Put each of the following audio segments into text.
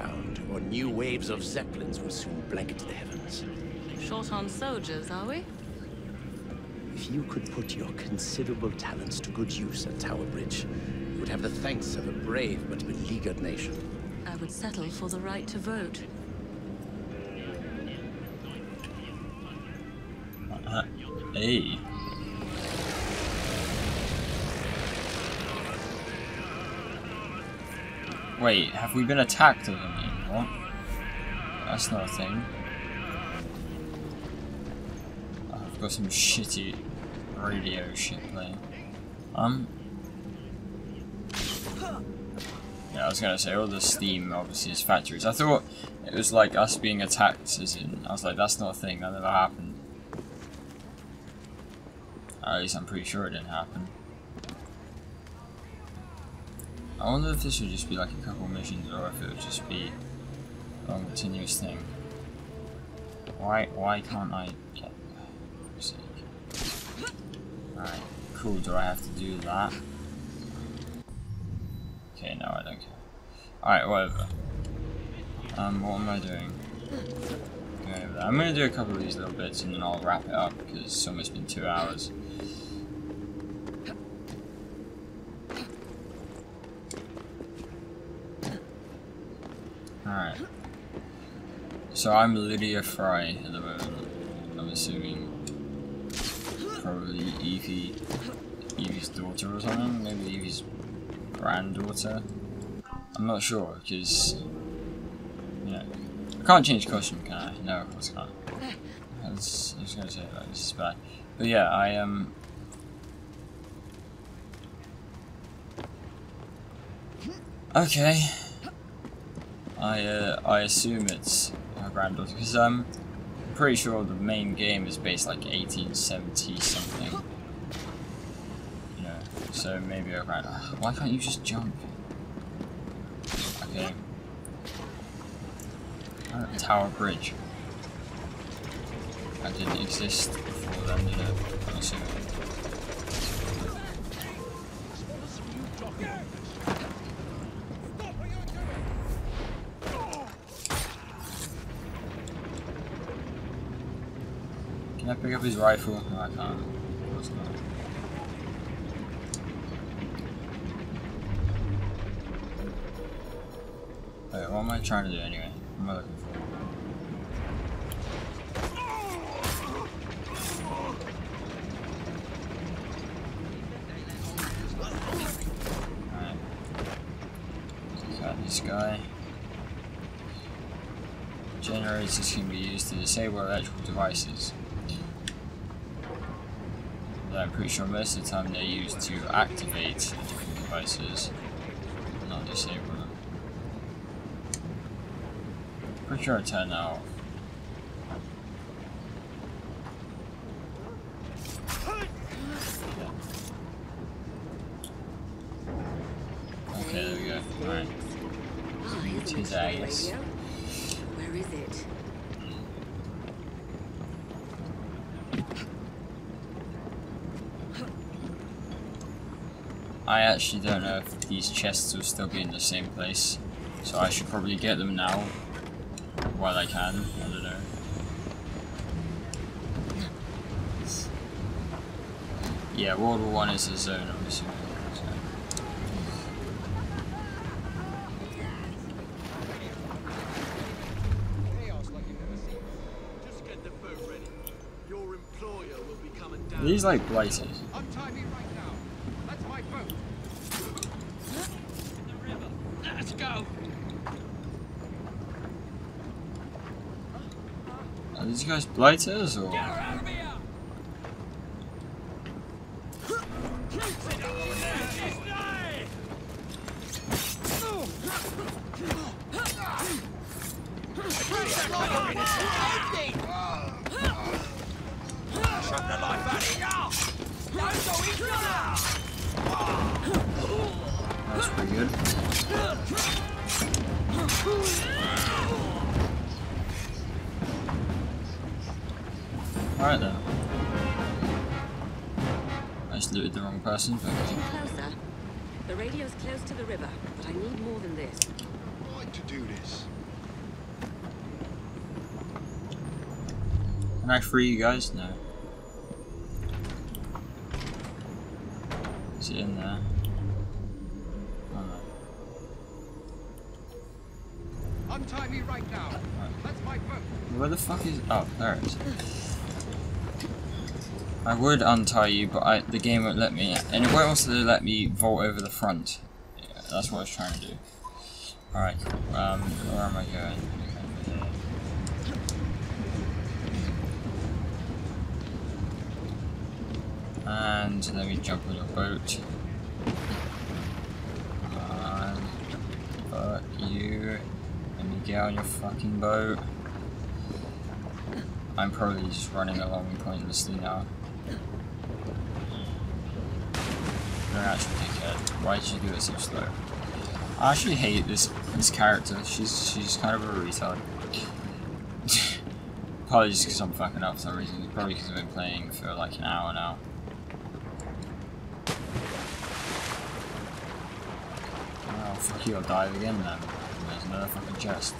be found, or new waves of zeppelins will soon blanket the heavens. Short on soldiers, are we? If you could put your considerable talents to good use at Tower Bridge, you would have the thanks of a brave but beleaguered nation. I would settle for the right to vote. Uh, hey. Wait, have we been attacked or something? That's not a thing. I've got some shitty radio shit playing. Um. Yeah, I was gonna say all the steam obviously is factories. I thought it was like us being attacked, as in I was like, that's not a thing. That never happened. At least I'm pretty sure it didn't happen. I wonder if this would just be like a couple missions or if it would just be a continuous thing. Why why can't I get. Alright, cool, do I have to do that? Okay, no I don't care. Alright, whatever. Um, what am I doing? I'm gonna do a couple of these little bits and then I'll wrap it up because it's almost been two hours. Alright. So I'm Lydia Frye at the moment. I'm assuming probably Evie Evie's daughter or something? Maybe Evie's granddaughter? I'm not sure because I can't change costume, can I? No, of course I can't. I was, I was gonna say that this is bad. But yeah, I um Okay. I uh, I assume it's her granddaughter because um, I'm pretty sure the main game is based like 1870 something. Know, so maybe her grand. Why can't you just jump? Okay. Uh, Tower Bridge. That didn't exist before then, you know. I'm assuming. Can I pick up his rifle? No, I can't. Wait, what am I trying to do anyway? What am I looking for? Alright. Got this guy. Generators can be used to disable electrical devices. I'm pretty sure most of the time they're used to activate electrical devices, not disable them. Pretty sure I turned that off. Okay, there we go. Alright. Oh, here's Tis the mission Agnes. radio. Where is it? I actually don't know if these chests will still be in the same place, so I should probably get them now while I can. I don't know. Yeah, World War One is a zone, I'm assuming. so. Chaos like you've never seen. Just get the boat ready. Your employer will be coming down. These like blighters. Untie me right now. That's my boat. Let's go. Are these guys blighters or? out of here. That's pretty good. Alright then. I just looted the wrong person, but Getting closer. The radio's close to the river, but I need more than this. Right to do this. Can I free you guys? No. Is it in there? Oh no. Untie me right now. That's my boat. Where the fuck is? Oh, there it is. I would untie you, but I, the game won't let me, and it won't also let me vault over the front. Yeah, that's what I was trying to do. Alright. Um, where am I going? And let me jump on your boat. And fuck you. Let me get on your fucking boat. I'm probably just running along pointlessly now. You're an actual dickhead. Why did you do it so slow? I actually hate this this character. She's she's kind of a retard. Probably just because I'm fucking up for some reason. Probably because I've been playing for like an hour now. Oh fuck you! I'll dive again then. There's another fucking chest.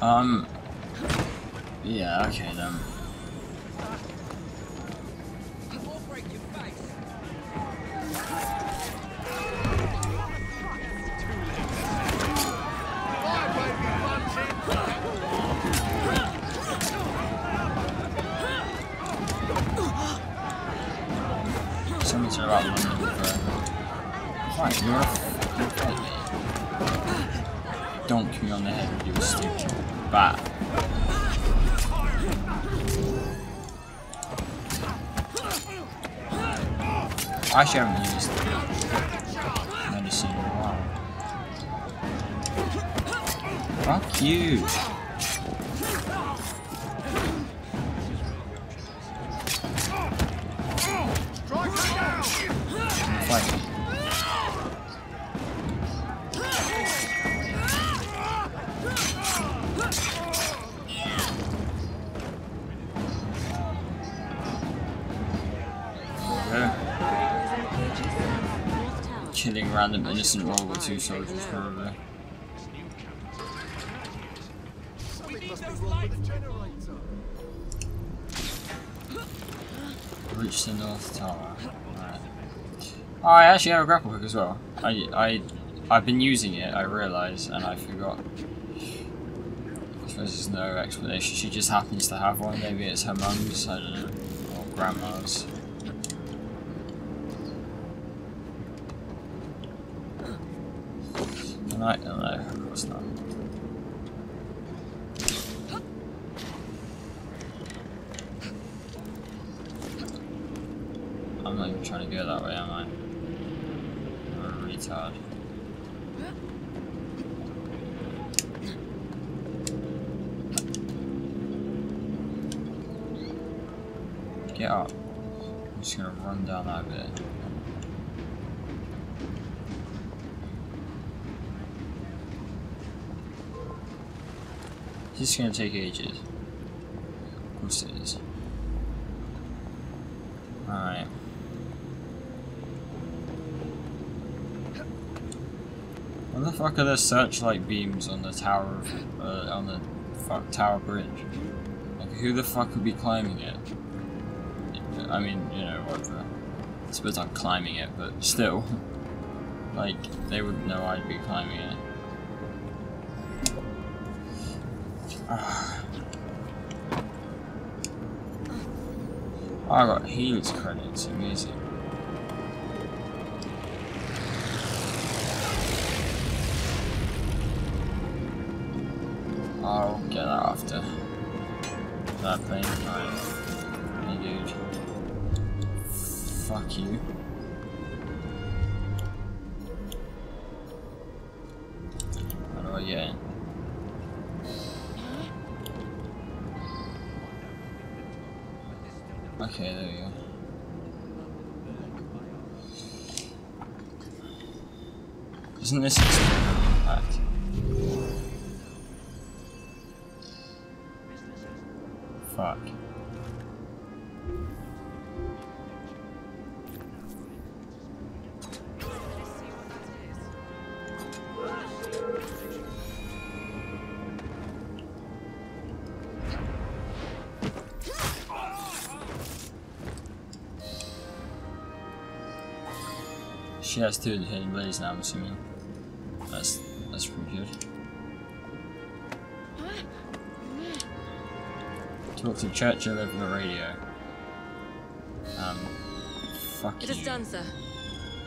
Um. Yeah. Okay then. You're fight me. Donk me on the head your stupid bat. I actually haven't used in a while. Fuck you! Killing random innocent World War II soldiers, probably. Reach the North Tower. Right. Oh, I actually have a grapple hook as well. I, I, I've been using it, I realise, and I forgot. I suppose there's no explanation. She just happens to have one. Maybe it's her mum's, I don't know. Or grandma's. No, oh, no, no, of course not. I'm not even trying to go that way, am I? I'm a retard. Get up. I'm just gonna run down that bit. This is gonna take ages. Of course it is. Alright. What the fuck are there searchlight beams on the tower of, uh, on the fuck tower bridge? Like, who the fuck would be climbing it? I mean, you know, whatever. I suppose I'm climbing it, but still. Like, they wouldn't know I'd be climbing it. I got Helix credits, amazing. I'll get that after. That plane, right. Hey dude. Fuck you. Isn't this back? Fuck. She has two hidden blades now, I'm assuming. That's that's pretty good. Talk to Churchill over the radio. Um, fuck It you. is done, sir.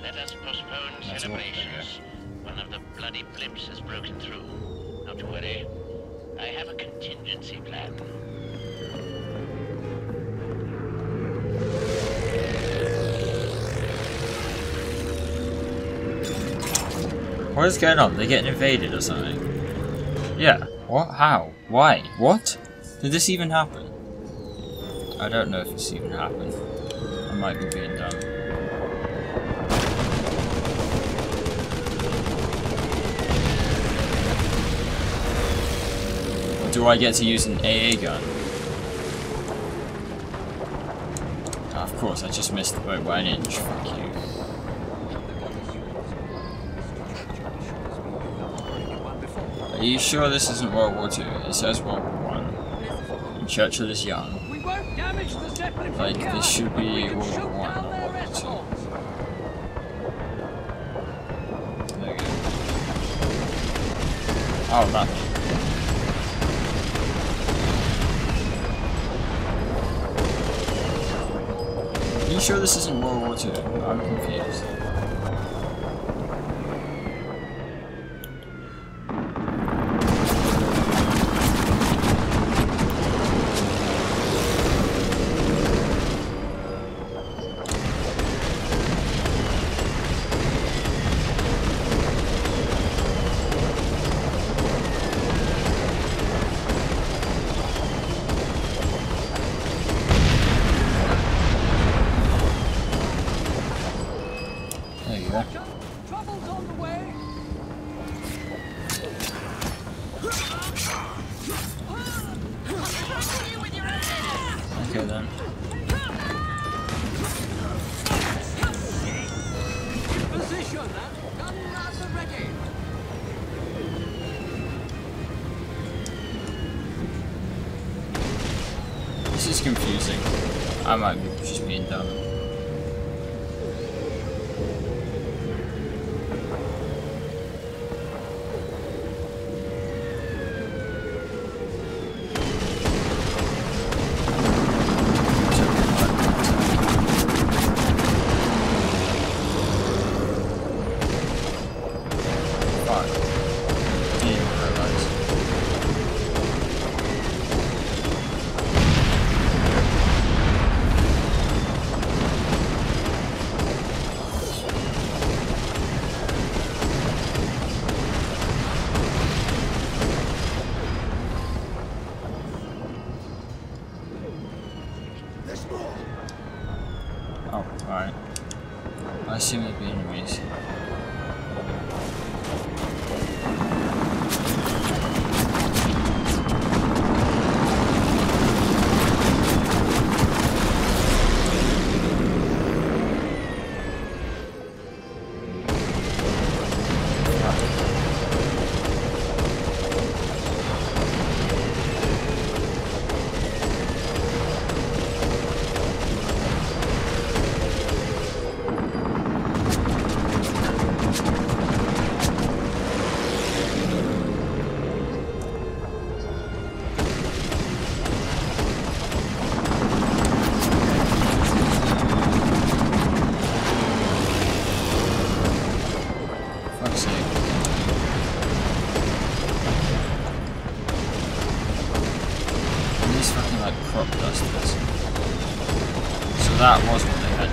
Let us postpone That's all, celebrations. One of the bloody blimps has broken through. Not to worry. I have a contingency plan. What is going on? They're getting invaded or something? Yeah. What? How? Why? What? Did this even happen? I don't know if this even happened. I might be being dumb. Do I get to use an AA gun? Ah, of course, I just missed the boat by an inch. Fuck you. Are you sure this isn't World War Two? It says World War One. And Churchill is young. We won't damage the Zeppelin Like, this should be World War One, not World War Two. escorts. There you go. Oh, that. Are you sure this isn't World War Two? I'm confused. This is confusing. I might be just being dumb. These fucking like crop dusters. So that was what they had.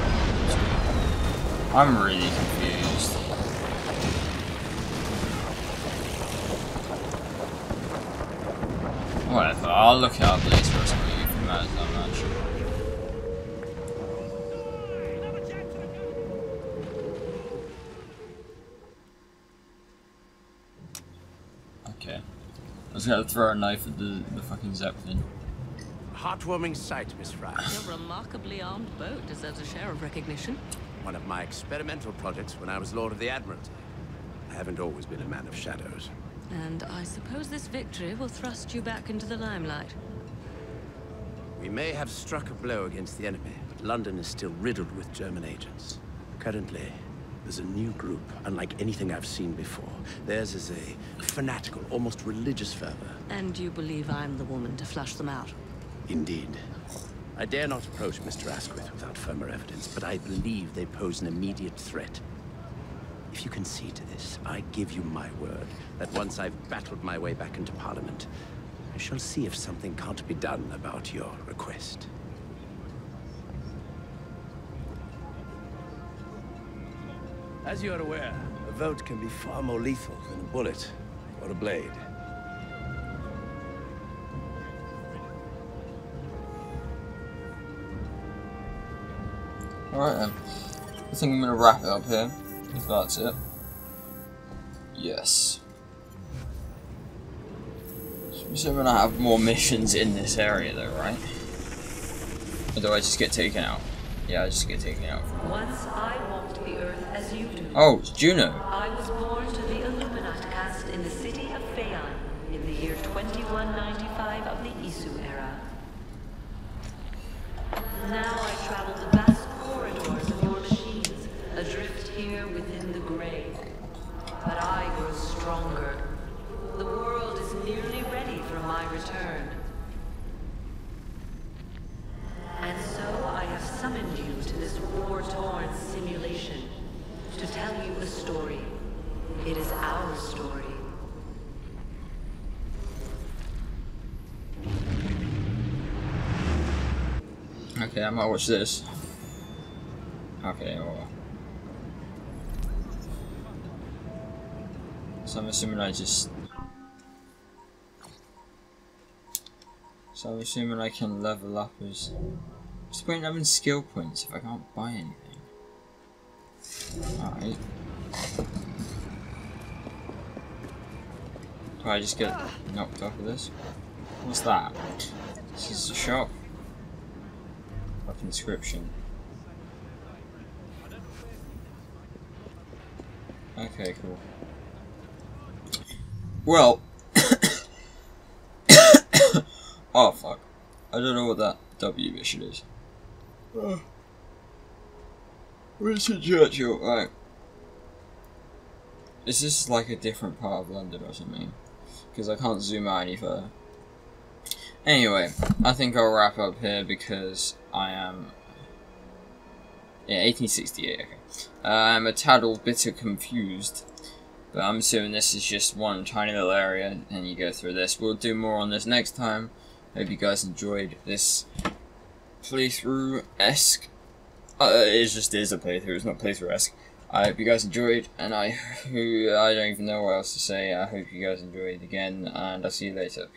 I'm really confused. Whatever, I'll look it up later or something if matters that much. Okay. I was gonna throw a knife at the, the fucking Zeppelin. Heartwarming sight, Miss Frye. Your remarkably armed boat deserves a share of recognition. One of my experimental projects when I was Lord of the Admiralty. I haven't always been a man of shadows. And I suppose this victory will thrust you back into the limelight. We may have struck a blow against the enemy, but London is still riddled with German agents. Currently, There's a new group, unlike anything I've seen before. Theirs is a fanatical, almost religious fervor. And you believe I'm the woman to flush them out? Indeed. I dare not approach Mr. Asquith without firmer evidence, but I believe they pose an immediate threat. If you concede to this, I give you my word that once I've battled my way back into Parliament, I shall see if something can't be done about your request. As you are aware, a vote can be far more lethal than a bullet or a blade. Alright then. I think I'm gonna wrap it up here, if that's it. Yes. So I'm gonna have more missions in this area though, right? Or do I just get taken out? Yeah, I just get taken out. Once I walked the earth as you do. Oh, it's Juno. I was born to the Illuminat caste in the city of Phaon in the year 2195 of the Isu era. Now I travel the vast corridors of your machines, adrift here within the grave. But I grow stronger. The world is nearly ready for my return. And so I have summoned you to this war-torn simulation to tell you a story. It is our story. Okay, I might watch this. Okay, well. So I'm assuming I just... So I'm assuming I can level up as... What's the point in having skill points if I can't buy anything? Alright. Do I just get knocked off of this? What's that? This is a shop. Like inscription. Okay, cool. Well, oh fuck, I don't know what that W mission is. Uh, Winston Churchill, right. Is this like a different part of London or something? Because I can't zoom out any further. Anyway, I think I'll wrap up here because I am. Yeah, 1868, okay. Uh, I'm a tad bit confused. But I'm assuming this is just one tiny little area and you go through this. We'll do more on this next time. Hope you guys enjoyed this playthrough-esque. Uh, it just is a playthrough, it's not playthrough-esque. I hope you guys enjoyed, and I I don't even know what else to say. I hope you guys enjoyed again, and I'll see you later.